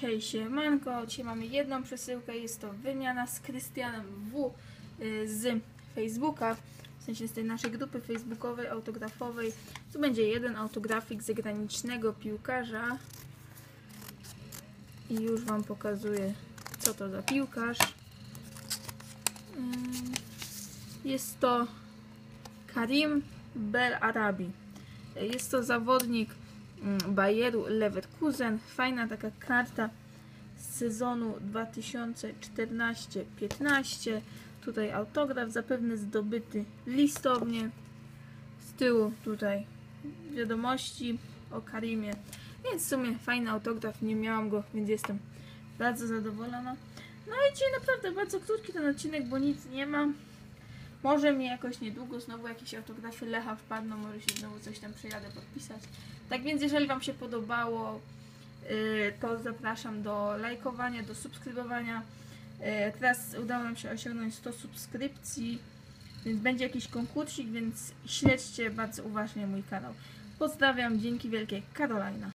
Cześć, Manko. Dzisiaj mamy jedną przesyłkę. Jest to wymiana z Krystianem W. y, z Facebooka, w sensie z tej naszej grupy facebookowej, autografowej. Tu będzie jeden autografik zagranicznego piłkarza. I już Wam pokazuję, co to za piłkarz. Ym, Jest to Karim Bel Arabi. Jest to zawodnik Bayeru Leverkusen. Fajna taka karta z sezonu 2014-15. Tutaj autograf zapewne zdobyty listownie. Z tyłu tutaj wiadomości o Karimie. Więc w sumie fajny autograf, nie miałam go, więc jestem bardzo zadowolona. No i dzisiaj naprawdę bardzo krótki ten odcinek, bo nic nie mam. Może mi jakoś niedługo znowu jakieś autografy Lecha wpadną, może się znowu coś tam przyjadę podpisać. Tak więc jeżeli Wam się podobało, yy, to zapraszam do lajkowania, do subskrybowania. Yy, Teraz udało nam się osiągnąć 100 subskrypcji, więc będzie jakiś konkursik, więc śledźcie bardzo uważnie mój kanał. Pozdrawiam, dzięki wielkie, Karolina.